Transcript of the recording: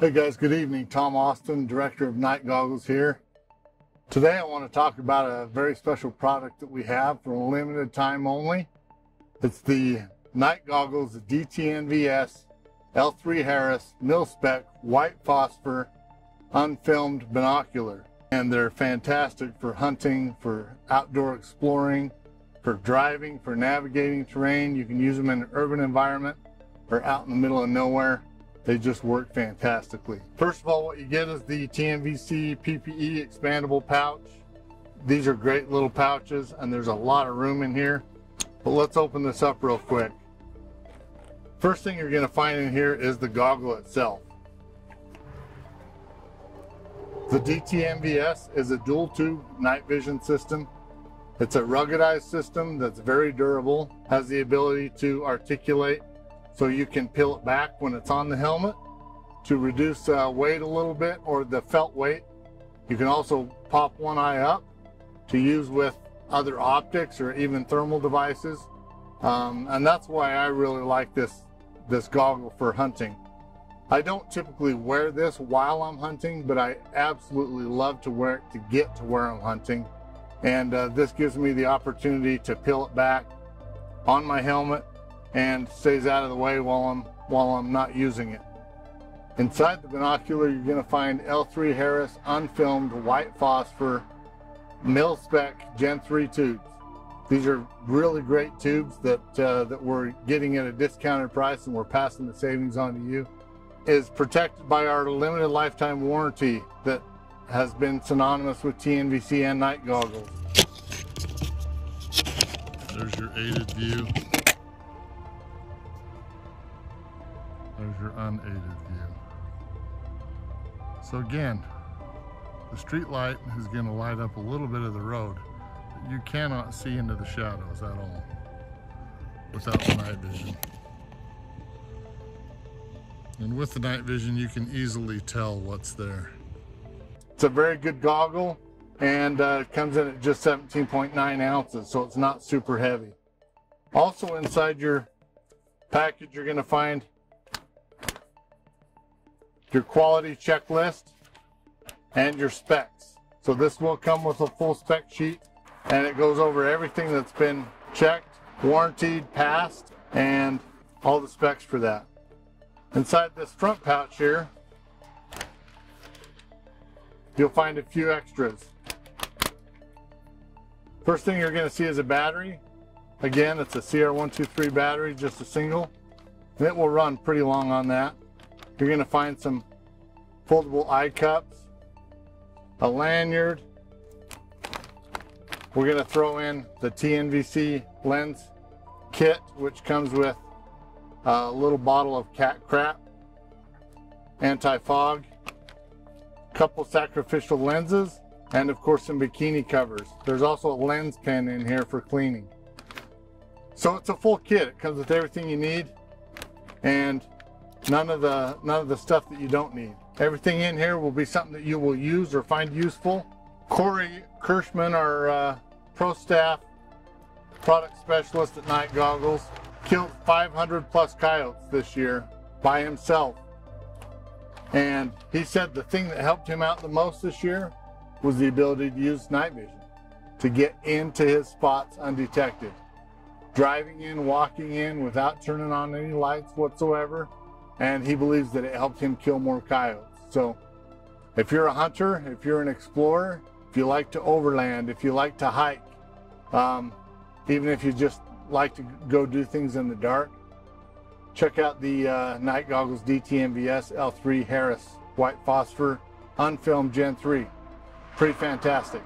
Hey guys, good evening. Tom Austin, Director of Night Goggles here. Today I want to talk about a very special product that we have for a limited time only. It's the Night Goggles DTNVS L3 Harris Mil-Spec White Phosphor Unfilmed Binocular. And they're fantastic for hunting, for outdoor exploring, for driving, for navigating terrain. You can use them in an urban environment or out in the middle of nowhere. They just work fantastically. First of all, what you get is the TNVC PPE expandable pouch. These are great little pouches and there's a lot of room in here. But let's open this up real quick. First thing you're gonna find in here is the goggle itself. The DTNVS is a dual tube night vision system. It's a ruggedized system that's very durable, has the ability to articulate so you can peel it back when it's on the helmet to reduce uh, weight a little bit or the felt weight. You can also pop one eye up to use with other optics or even thermal devices. Um, and that's why I really like this, this goggle for hunting. I don't typically wear this while I'm hunting, but I absolutely love to wear it to get to where I'm hunting. And uh, this gives me the opportunity to peel it back on my helmet and stays out of the way while I'm, while I'm not using it. Inside the binocular, you're going to find L3 Harris unfilmed white phosphor mil-spec Gen 3 tubes. These are really great tubes that, uh, that we're getting at a discounted price and we're passing the savings on to you. It is protected by our limited lifetime warranty that has been synonymous with TNVC and night goggles. There's your aided view. Your unaided view. So again, the street light is going to light up a little bit of the road. But you cannot see into the shadows at all without the night vision. And with the night vision, you can easily tell what's there. It's a very good goggle and uh, comes in at just 17.9 ounces, so it's not super heavy. Also inside your package, you're going to find your quality checklist, and your specs. So this will come with a full spec sheet and it goes over everything that's been checked, warranted, passed, and all the specs for that. Inside this front pouch here, you'll find a few extras. First thing you're going to see is a battery. Again, it's a CR123 battery, just a single. It will run pretty long on that. You're going to find some foldable eye cups, a lanyard. We're going to throw in the TNVC lens kit, which comes with a little bottle of cat crap, anti-fog, couple sacrificial lenses, and of course some bikini covers. There's also a lens pen in here for cleaning. So it's a full kit. It comes with everything you need and none of the none of the stuff that you don't need. Everything in here will be something that you will use or find useful. Corey Kirschman, our uh, pro staff product specialist at Night Goggles, killed 500 plus coyotes this year by himself. And he said the thing that helped him out the most this year was the ability to use night vision to get into his spots undetected. Driving in, walking in without turning on any lights whatsoever, and he believes that it helped him kill more coyotes. So if you're a hunter, if you're an explorer, if you like to overland, if you like to hike, um, even if you just like to go do things in the dark, check out the uh, Night Goggles DTNVS L3 Harris White Phosphor Unfilmed Gen 3. Pretty fantastic.